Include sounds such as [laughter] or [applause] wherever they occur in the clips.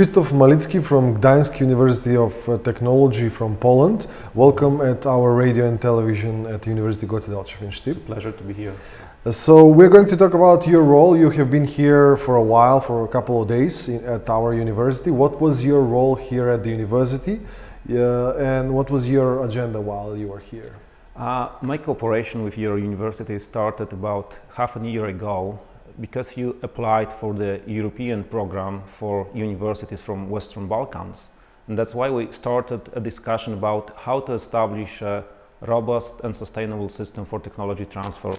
Krzysztof Malicki from Gdańsk University of uh, Technology from Poland. Welcome at our radio and television at University Goce Delchev in Stip. Pleasure to be here. Uh, So we're going to talk about your role. You have been here for a while, for a couple of days in, at our university. What was your role here at the university, uh, and what was your agenda while you were here? Uh, my cooperation with your university started about half a year ago because you applied for the European program for universities from Western Balkans. And that's why we started a discussion about how to establish a robust and sustainable system for technology transfer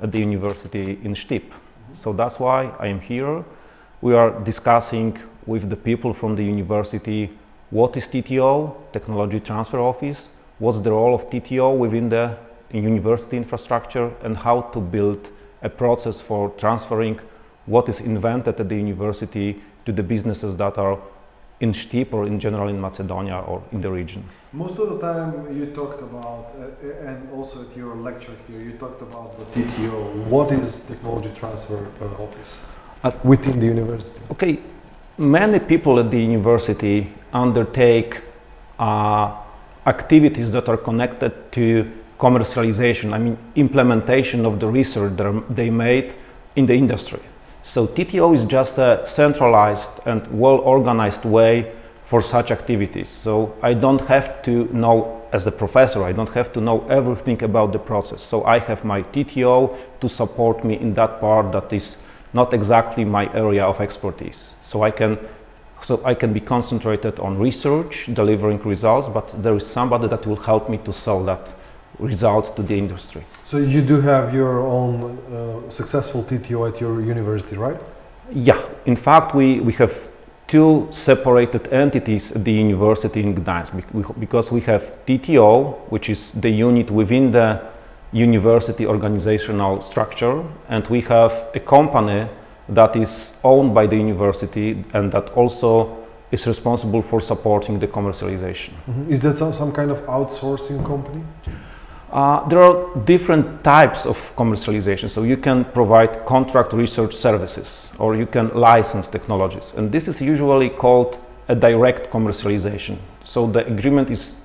at the university in Stip. Mm-hmm. So that's why I am here. We are discussing with the people from the university what is TTO, Technology Transfer Office, what's the role of TTO within the university infrastructure, and how to build a process for transferring what is invented at the university to the businesses that are in Stip or in general in Macedonia or in the region. Most of the time, you talked about, uh, and also at your lecture here, you talked about the TTO. What is Technology Transfer uh, Office At- within the university? Okay, many people at the university undertake uh, activities that are connected to commercialization, I mean, implementation of the research they made in the industry. So TTO is just a centralized and well organized way for such activities. So I don't have to know, as a professor, I don't have to know everything about the process. So I have my TTO to support me in that part that is not exactly my area of expertise. So I can so I can be concentrated on research, delivering results, but there is somebody that will help me to sell that results to the industry. So you do have your own uh, successful TTO at your university, right? Yeah, in fact, we, we have two separated entities at the university in Gdańsk because we have TTO, which is the unit within the university organizational structure, and we have a company that is owned by the university and that also is responsible for supporting the commercialization. Is that some, some kind of outsourcing company? Uh, there are different types of commercialization. So you can provide contract research services or you can license technologies. And this is usually called a direct commercialization. So the agreement is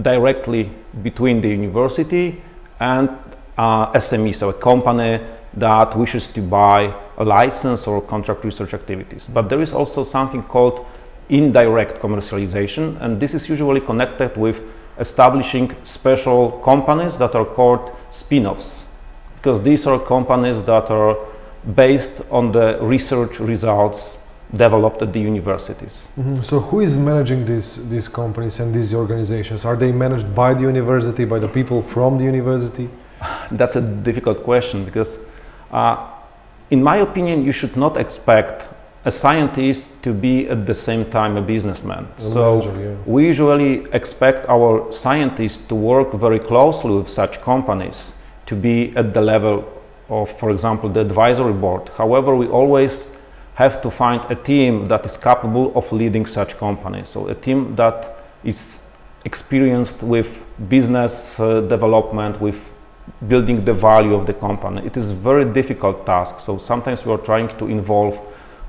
directly between the university and uh, SME, so a company that wishes to buy a license or contract research activities. But there is also something called indirect commercialization, and this is usually connected with establishing special companies that are called spin offs, because these are companies that are based on the research results developed at the universities. Mhm. So who is managing these these companies and these organizations? Are they managed by the university, by the people from the university? [sighs] That's a difficult question because, uh, in my opinion, you should not expect a scientist to be at the same time a businessman. A so manager, yeah. we usually expect our scientists to work very closely with such companies to be at the level of, for example, the advisory board. However, we always have to find a team that is capable of leading such companies. So a team that is experienced with business uh, development, with building the value of the company. It is a very difficult task. So sometimes we are trying to involve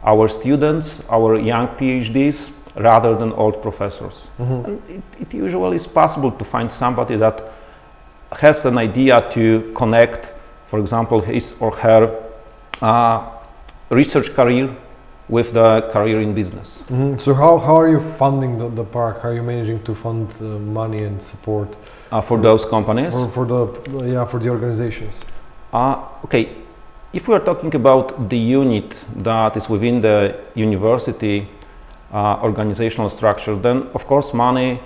our students, our young PhDs, rather than old professors. And it, it usually is possible to find somebody that has an idea to connect, for example, his or her uh, research career with the career in business. Mhm. So how, how are you funding the, the park? How are you managing to fund uh, money and support Uh, for those companies, for, for the yeah for the organizations? Uh, okay, if we are talking about the unit that is within the university uh, organizational structure, then of course money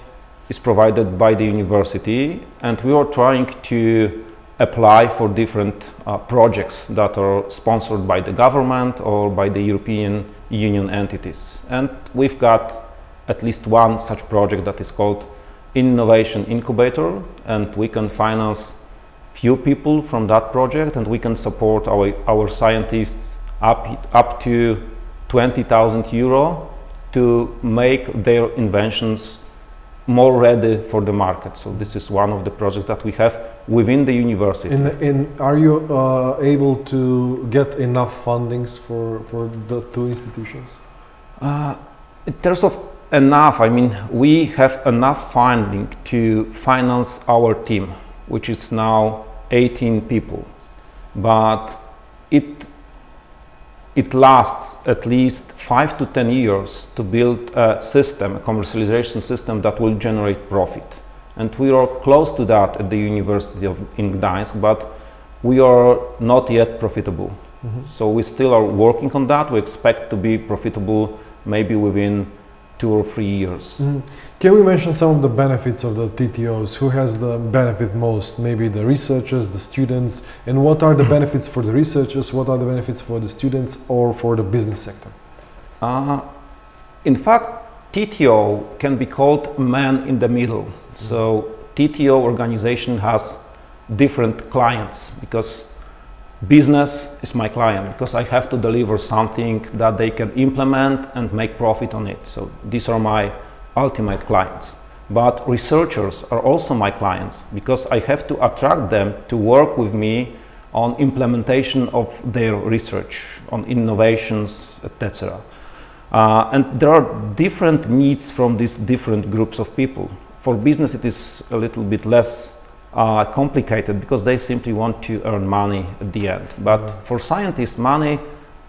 is provided by the university, and we are trying to apply for different uh, projects that are sponsored by the government or by the European Union entities. And we've got at least one such project that is called Innovation Incubator, and we can finance few people from that project and we can support our, our scientists up, up to 20,000 euro to make their inventions more ready for the market. So this is one of the projects that we have within the university. In, in are you uh, able to get enough fundings for for the two institutions? Uh, in terms of enough, I mean, we have enough funding to finance our team, which is now 18 people, but it it lasts at least five to 10 years to build a system, a commercialization system that will generate profit. And we are close to that at the University of in Gdańsk, but we are not yet profitable. Mm -hmm. So we still are working on that. We expect to be profitable maybe within two or three years. Mm. Can we mention some of the benefits of the TTOs? Who has the benefit most? Maybe the researchers, the students, and what are the benefits for the researchers? What are the benefits for the students or for the business sector? Uh, in fact, TTO can be called man in the middle. Mm. So TTO organization has different clients because business is my client because I have to deliver something that they can implement and make profit on it. So these are my ultimate clients. But researchers are also my clients because I have to attract them to work with me on implementation of their research, on innovations, etc. Uh, and there are different needs from these different groups of people. For business, it is a little bit less uh, complicated because they simply want to earn money at the end. But for scientists, money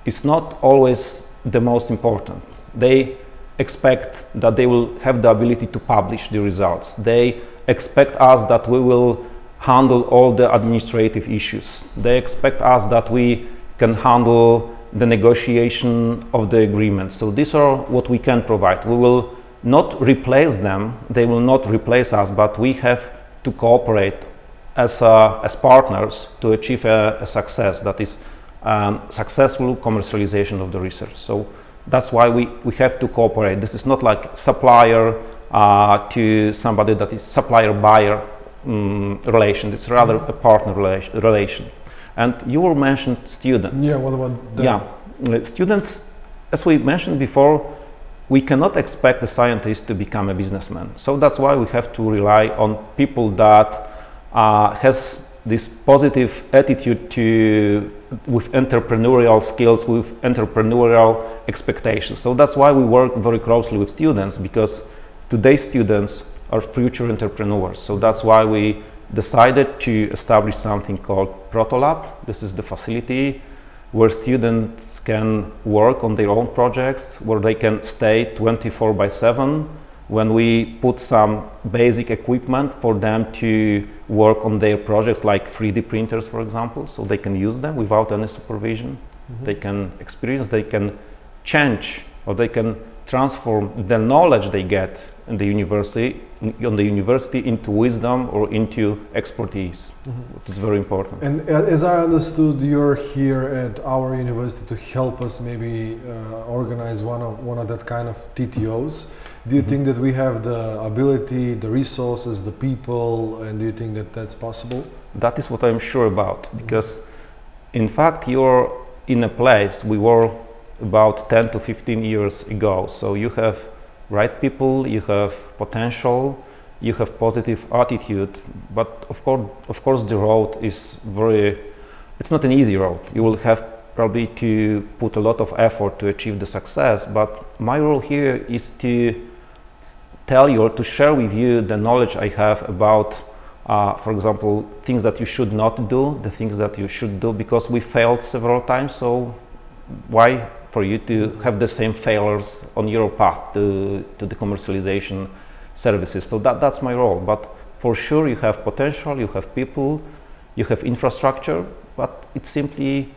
is not always the most important. They expect that they will have the ability to publish the results. They expect us that we will handle all the administrative issues. They expect us that we can handle the negotiation of the agreement. So these are what we can provide. We will not replace them, they will not replace us, but we have to cooperate as, uh, as partners to achieve a, a success that is um, successful commercialization of the research. So that's why we, we have to cooperate. This is not like supplier uh, to somebody that is supplier-buyer um, relation. It's rather a partner relation, relation. And you were mentioned students. Yeah, what about them? Yeah, uh, students, as we mentioned before, we cannot expect a scientist to become a businessman. So that's why we have to rely on people that uh, has this positive attitude to with entrepreneurial skills, with entrepreneurial expectations. So that's why we work very closely with students because today's students are future entrepreneurs. So that's why we decided to establish something called Protolab. This is the facility where students can work on their own projects, where they can stay 24 by 7, when we put some basic equipment for them to work on their projects like 3D printers, for example, so they can use them without any supervision. Mm -hmm. They can experience, they can change, or they can transform the knowledge they get in the university on the university into wisdom or into expertise. Mm -hmm. which is very important. And as i understood you're here at our university to help us maybe uh, organize one of one of that kind of ttos do you mm -hmm. think that we have the ability the resources the people and do you think that that's possible? That is what i'm sure about because in fact you're in a place we were about 10 to 15 years ago. So you have right people, you have potential, you have positive attitude, but of course, of course the road is very, it's not an easy road. You will have probably to put a lot of effort to achieve the success, but my role here is to tell you or to share with you the knowledge I have about, uh, for example, things that you should not do, the things that you should do, because we failed several times, so why for you to have the same failures on your path to, to the commercialization services. So that, that's my role. But for sure, you have potential, you have people, you have infrastructure, but it simply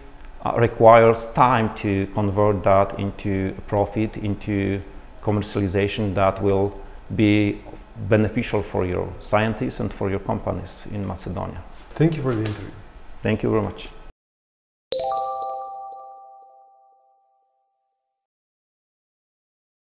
uh, requires time to convert that into profit, into commercialization that will be beneficial for your scientists and for your companies in Macedonia. Thank you for the interview. Thank you very much.